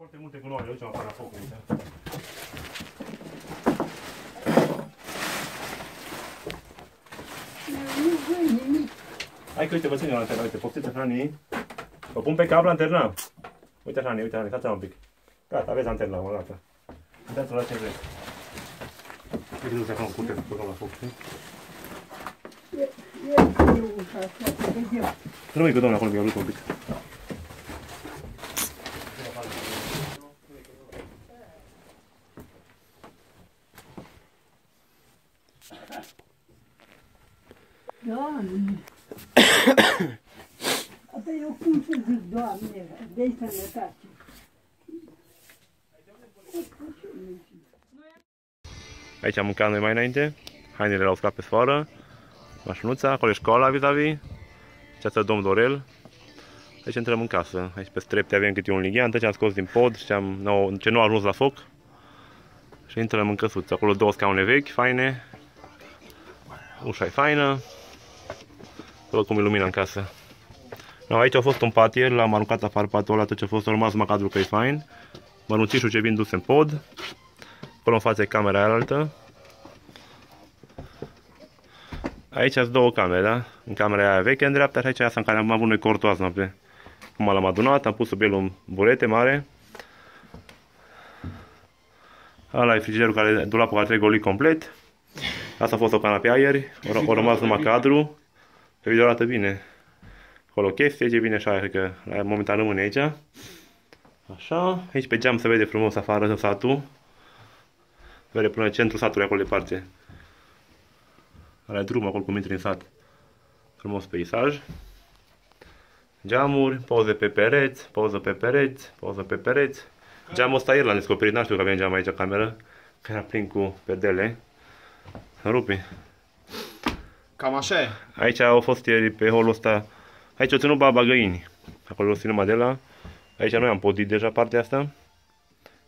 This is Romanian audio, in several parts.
Foarte multe culoare, uite mă la foc aici. Nu văd nimic. Hai că uite, vă ține la lanterna, uite, poftiți Hani. Vă pun pe cap lanterna. Uite Hani, uite Hani, stați un pic. Gata, aveți lanterna, mă, gata. Uitați-vă la ce vreți. Uite, du-te acolo, curte, cu la foc, știi? E, e, e ușa asta, să vedem. Rămâi cu domnul acolo, mi-a un pic. Doamne! Apoi eu cum să zic, Doamne, dă-i sănătate. Aici am mâncat noi mai înainte. Hainele le-au scăpat pe sfoară. Mașinuța, acolo e școala vis-a-vis. Ce ați domnul Dorel. Aici intrăm în casă. Aici pe strepte avem câte un lighean, ce am scos din pod, ce, am, nou, ce nu a ajuns la foc. Și intrăm în căsuță. Acolo două scaune vechi, faine. Ușa e faină. Să văd cum e lumina în casă. No, aici a fost un patier, l-am aruncat afară patul ăla, tot ce a fost, a rămas numai cadrul că e fain. Mănunțișul ce vin dus în pod. Acolo în față e camera aia altă. Aici sunt două camere, da? În camera aia veche în dreapta și aici asta în care am avut noi cortul azi noapte. Cum l-am adunat, am pus sub el un burete mare. Ăla e frigiderul care, dulapul care trebuie golit complet. Asta a fost o canapea ieri, o, o rămas numai cadru. Pe video arată bine. Acolo chestie, ce bine așa, cred că la momentan rămâne aici. Așa, aici pe geam se vede frumos afară satul. Se vede până în centrul satului acolo departe. Ăla e drum acolo cum intri în sat. Frumos peisaj. Geamuri, poze pe pereți, poză pe pereți, poză pe pereți. Geamul ăsta ieri l-am descoperit, n-am știut că avem geam aici cameră. Că era plin cu pedele. Rupi. Cam așa e. Aici au fost ieri pe holul ăsta. Aici o ținut baba găini. Acolo o ținut de la. Aici noi am podit deja partea asta.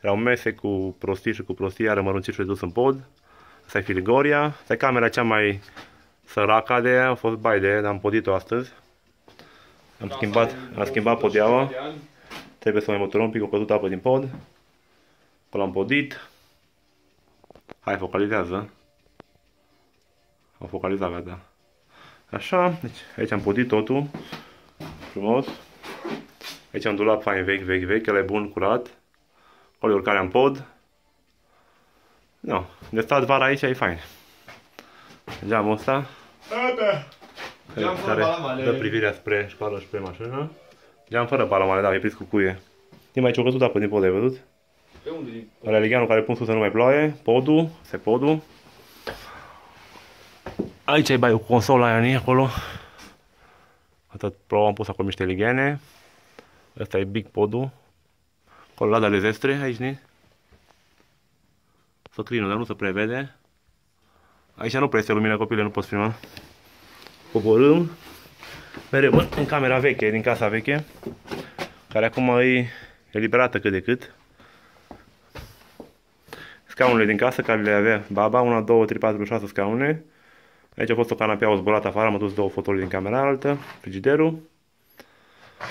Erau mese cu prostii și cu prostii, iar mărunțișul dus în pod. Asta e filigoria. Asta e camera cea mai săraca de ea. A fost bai de ea, dar am podit-o astăzi. Am schimbat, am schimbat podeaua. Trebuie să mai măturăm un pic, o căzut apă din pod. Acolo am podit. Hai, focalizează. Am focalizat, gata. Așa, deci aici am podit totul. Frumos. Aici am dulap fain vechi, vechi, vechi, el e bun, curat. Acolo e urcarea în pod. No, de stat vara aici e fain. Geamul ăsta. Geam fără care balamale. dă privirea spre școală și spre mașină. Geam fără balamale, da, e prins cu cuie. Din mai ce-o căzut apă din pod, ai văzut? Pe unde e? Ăla ligheanul care pun sus să nu mai ploaie, podul, se podul. Aici ai bai cu consola aia ni, acolo. Atât plouă, am pus acolo niște ligheane. Ăsta e big podul. Acolo lada de zestre, aici ni. Socrinul, dar nu se prevede. Aici nu prea este lumină, copile, nu poți filma. Coborâm. Mereu în, în camera veche, din casa veche. Care acum e eliberată cât de cât scaunele din casă care le avea baba, una, două, trei, patru, șase scaune. Aici a fost o canapea, o zburat afară, am adus două fotoli din camera altă, frigiderul.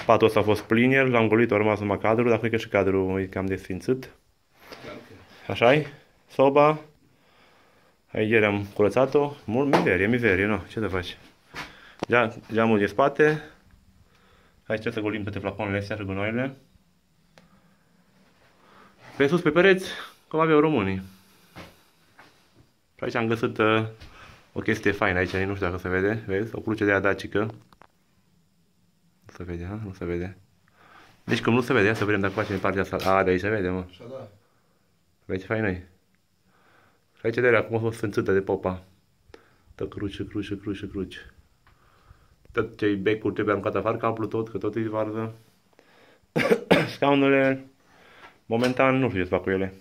Patul ăsta a fost plin el, l-am golit, a rămas numai cadrul, dar cred că și cadrul e cam desfințit. așa -i? Soba. Aici ieri am curățat-o. Mult mizerie, mizerie, nu, ce să faci? Gea, geamul de spate. Aici trebuie să golim toate flaconele astea și gunoaiele. Pe sus, pe pereți, cum aveau românii. Și aici am găsit uh, o chestie faină aici, nu știu dacă se vede, vezi? O cruce de aia dacică. Nu se vede, ha? Nu se vede. Deci cum nu se vede, ia să vedem dacă facem partea asta. A, de aici se vede, mă. Așa da. Vezi ce faină e. Și aici de alea, acum a fost sfânțită de popa. Tă cruce, cruce, cruce, cruce. Tot ce-i becuri trebuie aruncat afară, capul tot, că tot e varză. Scaunele, momentan nu știu ce să fac cu ele.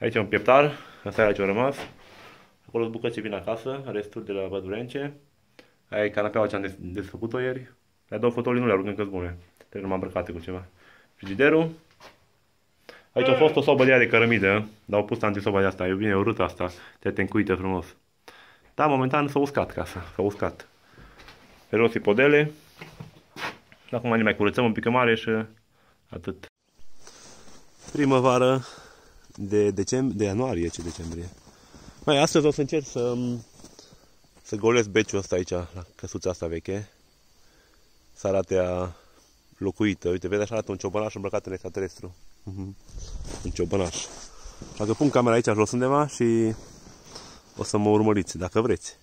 Aici e un pieptar, asta e aici a rămas. Acolo sunt bucăți ce vin acasă, restul de la Bădurence. Aia e canapeaua ce am des- desfăcut-o ieri. La două fotolii nu le arunc încă bune. Trebuie numai îmbrăcate cu ceva. Frigiderul. Aici a fost o sobă de aia de cărămidă, dar au pus antisoba de asta. E bine urât asta. Te te încuită frumos. Da, momentan s-a uscat casa. S-a uscat. Pe jos e podele. Acum ne mai curățăm un pic mare și atât. primăvară de, decembrie, de ianuarie, ce decembrie. Mai astăzi o să încerc să, să golesc beciul ăsta aici, la căsuța asta veche. Să arate a locuită. Uite, vede așa arată un ciobănaș îmbrăcat în extraterestru. Mhm. un ciobănaș. Așa că pun camera aici jos undeva și o să mă urmăriți, dacă vreți.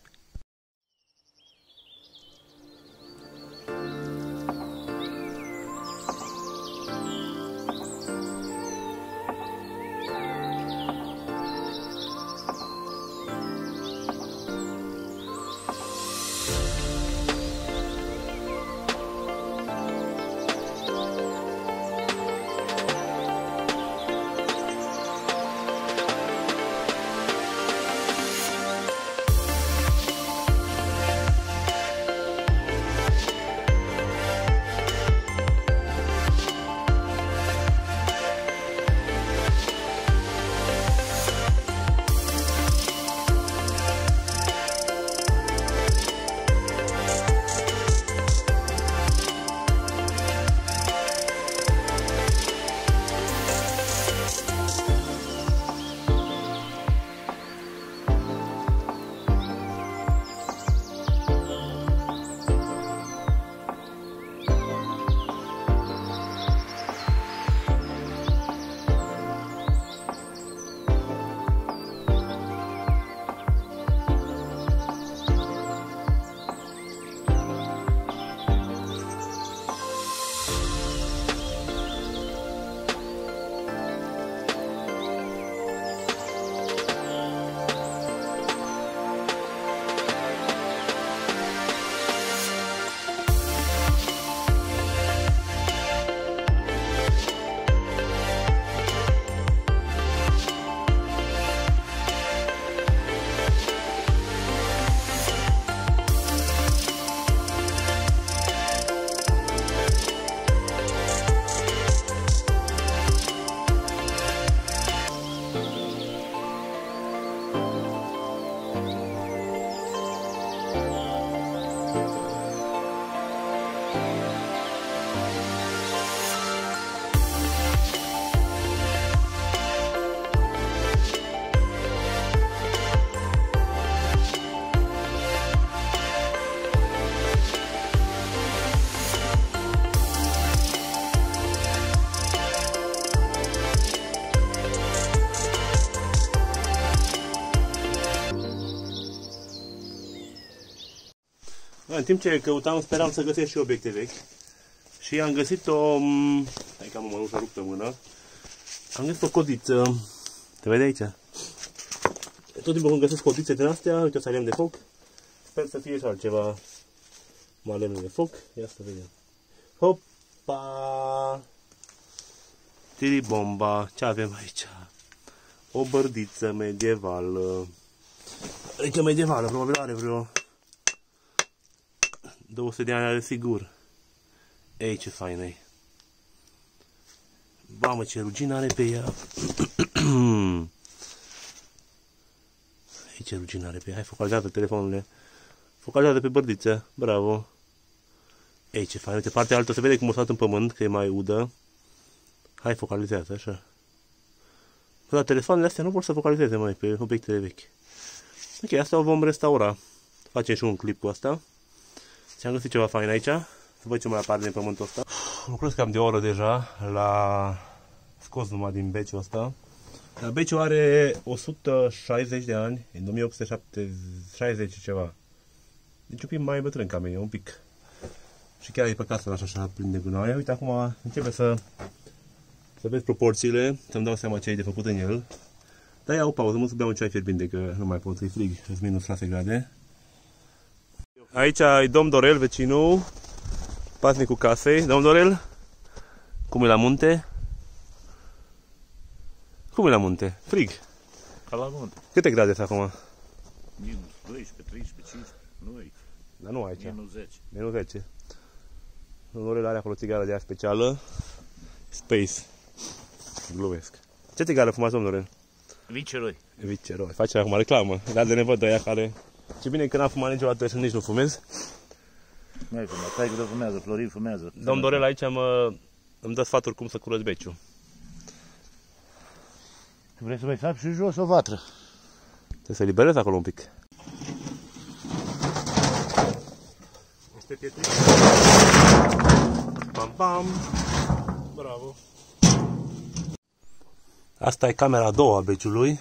În timp ce căutam, speram să găsesc și obiecte vechi. Și am găsit o... Hai că am o mănușă ruptă în mână. Am găsit o codiță. Te vede aici? Tot timpul când găsesc codițe din astea, uite o să lemn de foc. Sper să fie și altceva mai lemn de foc. Ia să vedem. Hopa! Tiri bomba. Ce avem aici? O bărdiță medievală. Adică medievală, probabil are vreo 200 de ani are sigur. Ei, ce fain e. Mamă, ce rugină are pe ea. Ei, ce rugină are pe ea. Hai, focalizează telefonule. Focalizează pe bărdiță. Bravo. Ei, ce fain. Uite, partea altă se vede cum o stat în pământ, că e mai udă. Hai, focalizează, așa. La telefoanele astea nu vor să focalizeze mai pe obiectele vechi. Ok, asta o vom restaura. Facem și un clip cu asta. Ți-am găsit ceva fain aici. Să văd ce mai apare din pământul ăsta. Lucrez cam de o oră deja la scos numai din beciul ăsta. Dar beciul are 160 de ani, în 1860 ceva. Deci un pic mai bătrân ca mine, un pic. Și chiar e pe casă așa, așa plin de gunoaie. Uite, acum începe să, să vezi proporțiile, să-mi dau seama ce e de făcut în el. Dar iau o pauză, mă să beau un ceai fierbinte, că nu mai pot, e frig, sunt minus 6 grade. Aici e domn Dorel, vecinul, pasnicul casei. Domn Dorel, cum e la munte? Cum e la munte? Frig. Ca la munte. Câte grade sunt acum? Minus 12, 13, 15, nu aici. Dar nu aici. Minus 10. Minus 10. Domnul Dorel are acolo țigară de aia specială. Space. Glumesc. Ce țigară fumați, domnul Dorel? Viceroi. Viceroi. Face acum reclamă. Dar de nevăd de aia care... Ce bine că n-am fumat niciodată și nici nu fumez. Nu ai fumat, tai că fumează, Florin fumează. Domn Dorel aici mă, îmi dă sfaturi cum să curăț beciul. Vrei să mai faci și jos o vatră? Trebuie să liberez acolo un pic. Este pietrit. Pam, pam. Bravo. Asta e camera a doua a beciului.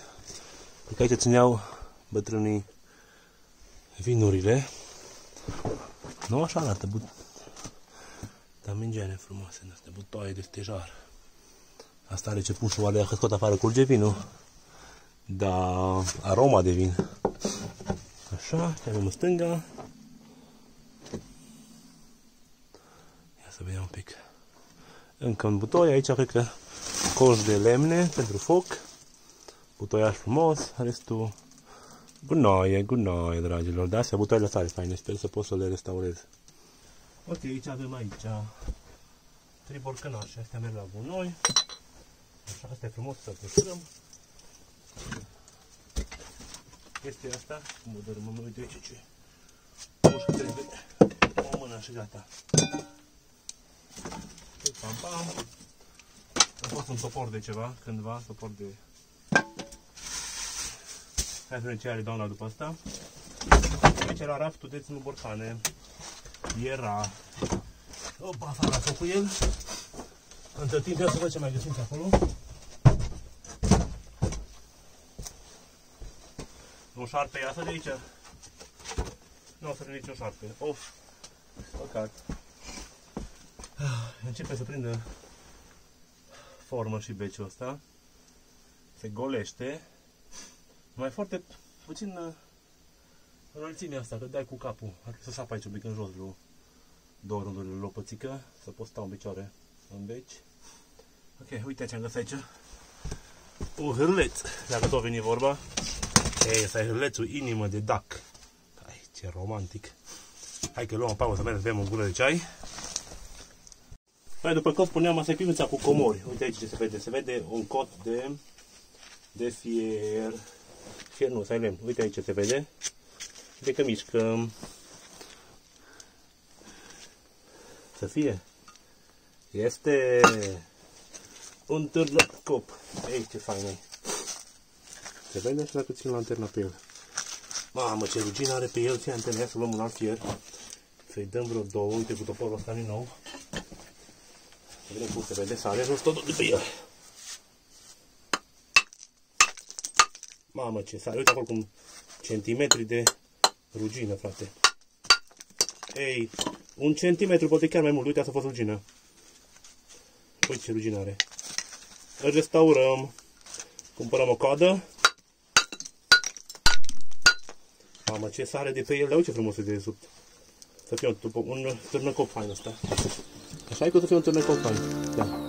Pe aici țineau bătrânii vinurile. Nu așa arată, but... Dar mingeane frumoase în astea, butoaie de stejar. Asta are ce pun și oalea că scot afară curge vinul. Da, aroma de vin. Așa, ce avem în stânga. Ia să vedem un pic. Încă un butoi, aici cred că coș de lemne pentru foc. Butoiaș frumos, restul gunoaie, gunoaie, dragilor. De astea butoaiele tare faine, sper să pot să le restaurez. Ok, aici avem aici trei borcănașe, astea merg la gunoi. Așa, asta e frumos să păstrăm. Chestia asta, cum o dărâmăm, uite aici ce mușcă trebuie. O mână și gata. Pam, pam. A fost un topor de ceva, cândva, topor de... Hai să vedem ce are doamna după asta. Aici era raftul de ținut borcane. Era... Opa, fac cu el. Între timp, ia să văd ce mai găsim pe acolo. Un șarpe iasă de aici? Nu o să niciun șarpe. Of, păcat. Începe să prindă formă și beciul ăsta. Se golește. Mai foarte puțin uh, înălțimea asta, că dai cu capul. Ar să sap aici un pic în jos, vreo două rânduri de lopățică, să pot sta în picioare în beci. Ok, uite ce am găsit aici. Un hârleț, dacă tot veni vorba. Ei, ăsta e hârlețul inimă de dac. Hai, ce romantic. Hai că luăm o pauză, mergem să bem o gură de ceai. Păi, după cum spuneam, asta e pivnița cu comori. Uite aici ce se vede. Se vede un cot de, de fier. Fier nu, să lemn. Uite aici ce se vede. Uite că mișcăm. Să fie. Este un târnăcop. Ei, ce fain e. Se vede și dacă țin lanterna pe el. Mamă, ce rugină are pe el, ți antena, să luăm un alt fier. Să-i dăm vreo două, uite cu toporul ăsta din nou. Să vedem cum se vede, sare jos totul de pe el. Mamă, ce sare, uite acolo cum centimetri de rugină, frate. Ei, un centimetru, poate chiar mai mult, uite, asta a fost rugină. Uite ce rugină are. Îl restaurăm. Cumpărăm o coadă. Mamă, ce sare de pe el, uite ce frumos e de sub. Să fie un, un târnăcop fain ăsta. Așa e că o să fie un târnăcop fain. Da.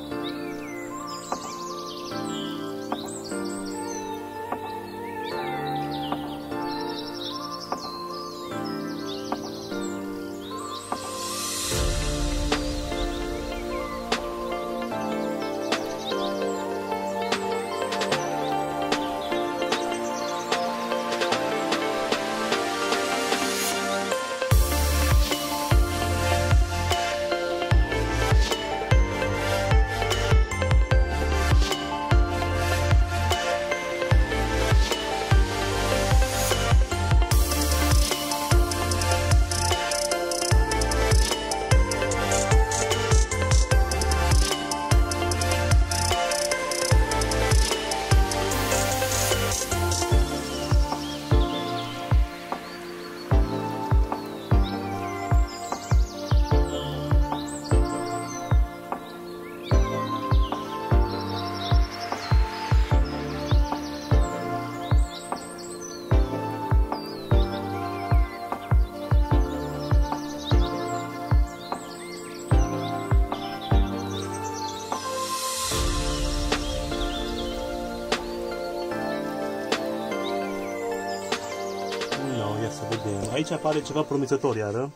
Aici apare ceva promițător iară.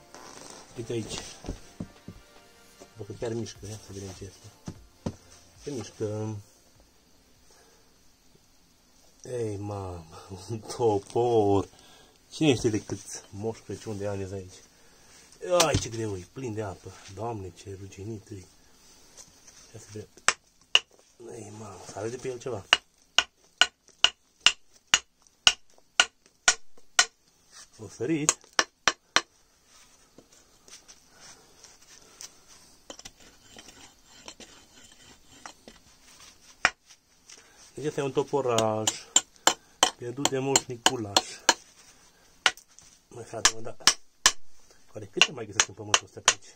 Uite aici. Bă, că chiar mișcă, ia să vedem ce este. Se mișcă. Ei, mamă, un topor. Cine știe de cât moș Crăciun de ani aici? Ai, ce greu e, plin de apă. Doamne, ce ruginit e. Ia să vedem. Ei, mamă, să de pe el ceva. O sărit. Deci este un toporaj pierdut de moș Niculaș. Mai frate, mă, da. Care câte mai găsesc în pământul ăsta pe aici?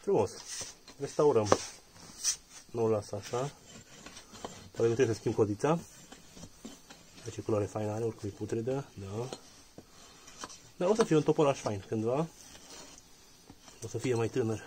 Frumos. Restaurăm. Nu o las așa. Poate trebuie să schimb codița. Deci ce culoare faină are, oricum e putredă. Da. Dar o să fie un toporaș fain cândva. O să fie mai tânăr.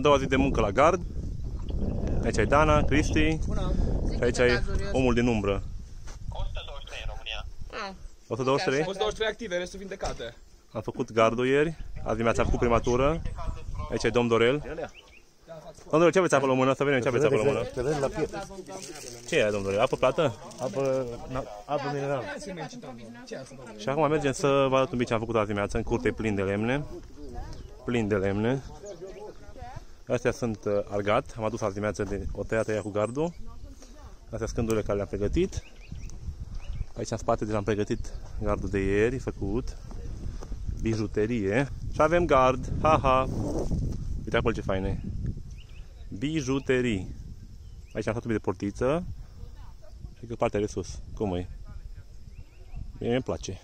A doua zi de muncă la gard. Aici e Dana, Cristi. Și aici e omul din umbră. 123 în România. 123? 123 active, restul vindecate. Am făcut gardul ieri. Azi dimineața am făcut prima tură. Aici e domn Dorel. Domn Dorel, ce aveți acolo în mână? Să vedem ce aveți acolo în mână. Te vezi la pietre. Ce e, domn Dorel? Apă plată? Apă, na, apă minerală. Și acum mergem să vă arăt un pic ce am făcut azi dimineața. În curte e plin de lemne. Plin de lemne. Astea sunt uh, argat. Am adus azi dimineața de o tăiată ea cu gardul. Astea sunt scândurile care le-am pregătit. Aici în spate deja am pregătit gardul de ieri făcut. Bijuterie. Și avem gard. Ha, ha. Uite acolo ce fain e. Bijuterii. Aici am făcut un pic de portiță. Și că partea de sus. Cum e? Mie îmi place.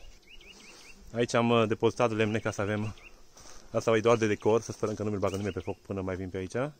Aici am uh, depozitat lemne ca să avem Asta e doar de decor, să sperăm că nu mi-l bagă nimeni pe foc până mai vin pe aici.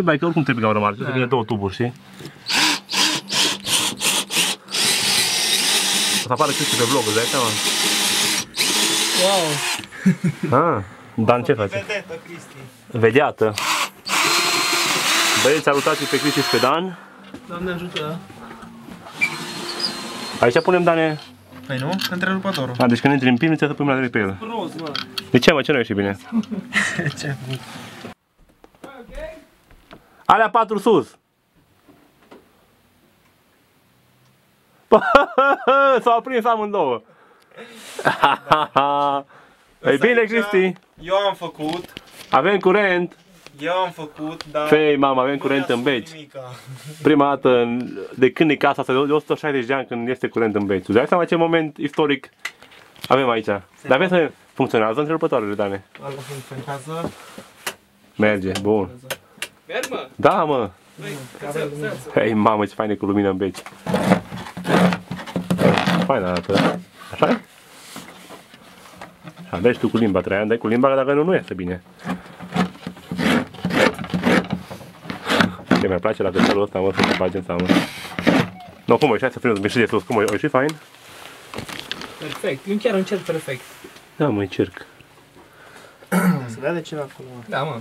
Tuburi. Bă, nu e bai, că oricum trebuie ca o rămară, trebuie să vină două tuburi, știi? O să apară chestii pe vlog, îți dai seama? Wow! Ah, Dan ce face? Vedetă, Cristi. Vedeată. Băieți, salutați pe Cristi și pe Dan. Doamne ajută! Aici punem, Dane? Păi nu? Întrerupătorul. A, deci când intri în pin, trebuie să pui mâna pe el. Roz, mă! De ce, mă? Ce nu ieși bine? Ce? Alea patru sus! S-au aprins amândouă. Ei bine, Cristi, Eu am făcut, avem curent. eu am făcut, dar... Fei, mama, avem nu curent mi-a în spus beci. nimica. Prima dată în- de când e casa asta, de 160 de ani când este curent în beci. Tu dai seama ce moment istoric avem aici. Dar vezi să funcționează întrerupătoarele, Dane. Altă funcționează. Merge, bun. Merg, mă! Da, mă. Băi, cățel, stai, Hei, mamă, ce faină cu lumină în beci. Faină arată. așa e? Așa, dai și tu cu limba, Traian, dai cu limba, dacă nu, nu este bine. Ce mi-ar place la cățelul ăsta, mă, să se bage în seamă. Nu, cum, hai să frână miști de sus, cum, o ieși fain? Perfect, eu chiar încerc perfect. Da, mă, încerc. Se vede ceva acolo. mă. Da, mă.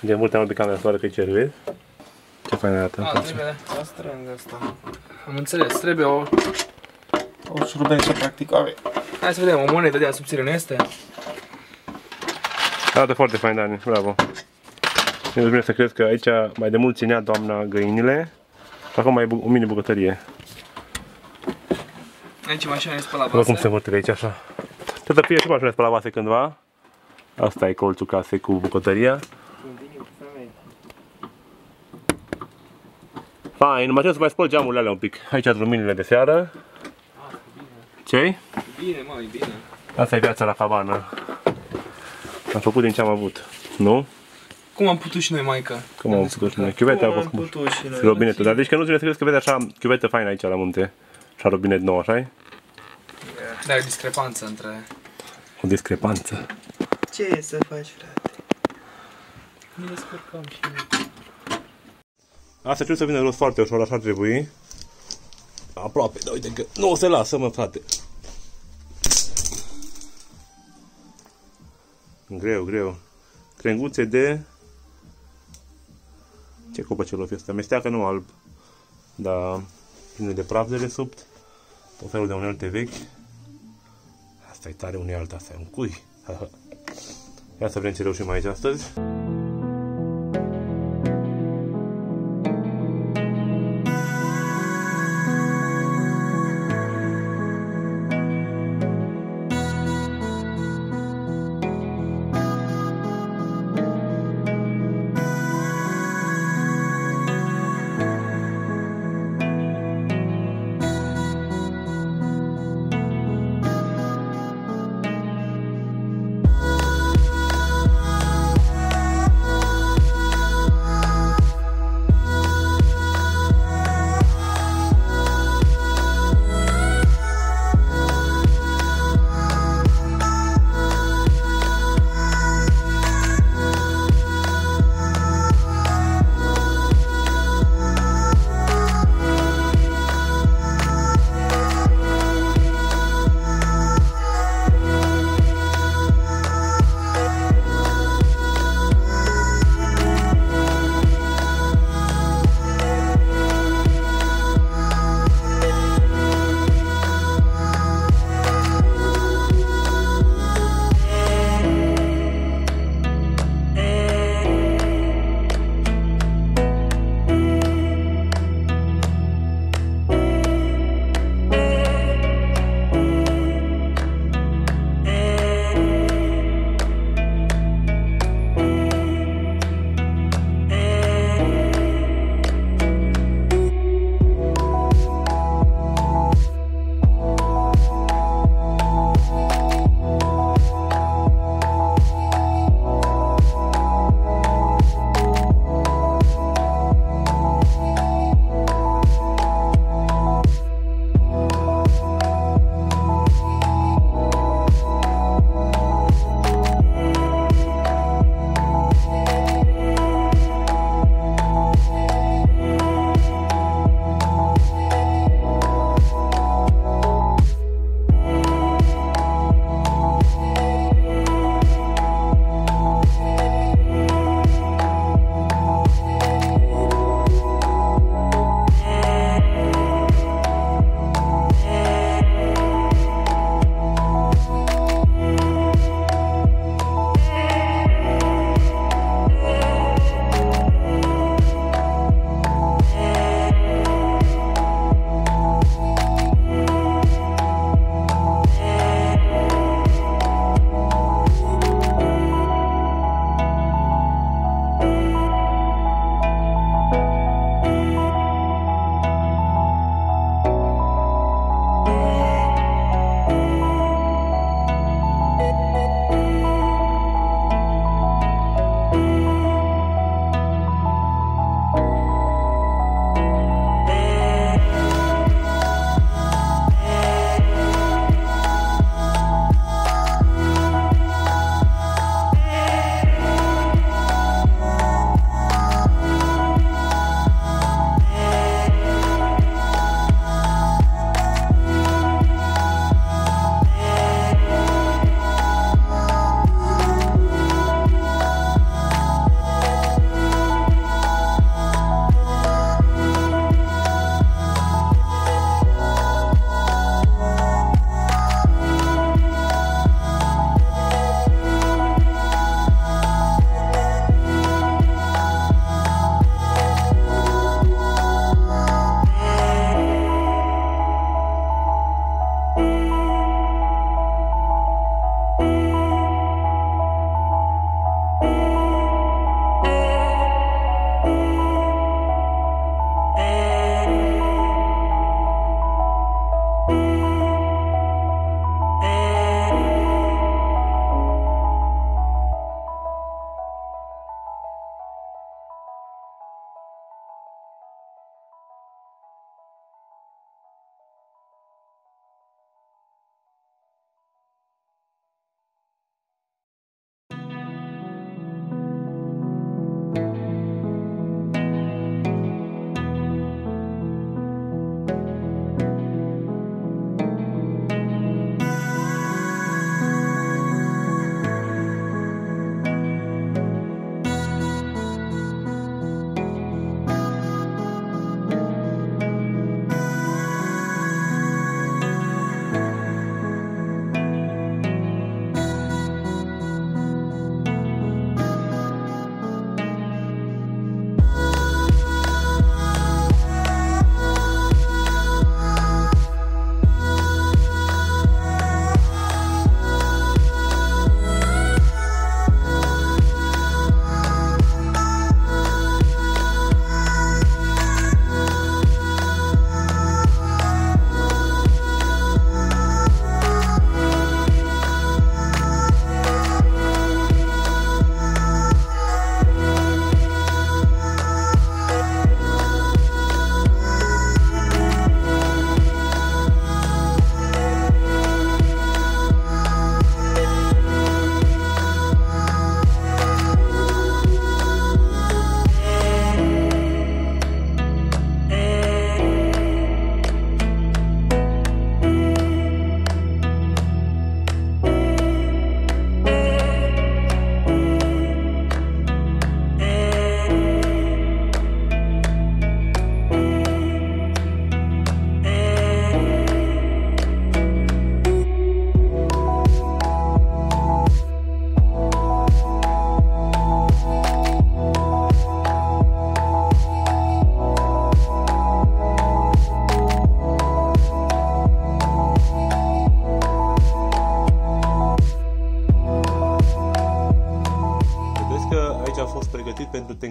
De multe ori pe camera să vadă că e cer, vezi? Ce fain arată. A, trebuie. Să strâng asta. Am înțeles, trebuie o... O șurubență practic are. Hai să vedem, o monedă de aia subțire nu este? Arată foarte fain, Dani, bravo. Eu bine să crezi că aici mai de mult ținea doamna găinile și acum mai e bu- o mini bucătărie. Aici mașina e spălat Nu cum vase. se mărtăcă aici așa. Trebuie să fie și mașina spălat vase cândva. Asta e colțul casei cu bucătăria. Fain, mai trebuie să mai spăl geamurile alea un pic. Aici sunt luminile de seară. ce Bine, mă, e bine. Asta e viața la cabană. Am făcut din ce am avut. Nu? Cum am putut și noi, maică? Cum am făcut și noi? Chiuvete au Cum am fost putut și noi. robinetul. Dar deci că nu trebuie să crezi că vede așa chiuvete faină aici la munte. Și robinet nou, așa -i? Da, e discrepanță între... O discrepanță. Ce e să faci, frate? Ne descurcăm și Asta trebuie să vină rost foarte ușor, așa ar trebui. Aproape, dar uite că nu se lasă, mă, frate. Greu, greu. Crenguțe de... Ce copăcel o fi ăsta? Mesteacă nu alb. Dar pline de praf de desubt. Tot felul de unelte vechi. Asta e tare unealtă, asta e un cui. Ia să vedem ce reușim aici astăzi.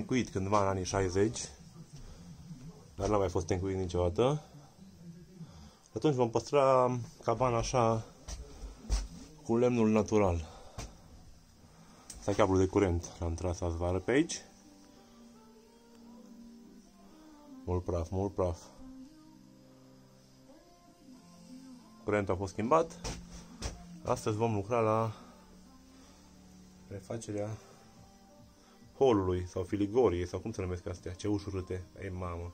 Tencuit cândva în anii 60, dar n-a mai fost tencuit niciodată. Atunci vom păstra cabana așa cu lemnul natural. Asta e cablul de curent. L-am tras azi vară pe aici. Mult praf, mult praf. Curentul a fost schimbat. Astăzi vom lucra la refacerea holului sau filigoriei sau cum se numesc astea, ce ușurâte. Ei mamă.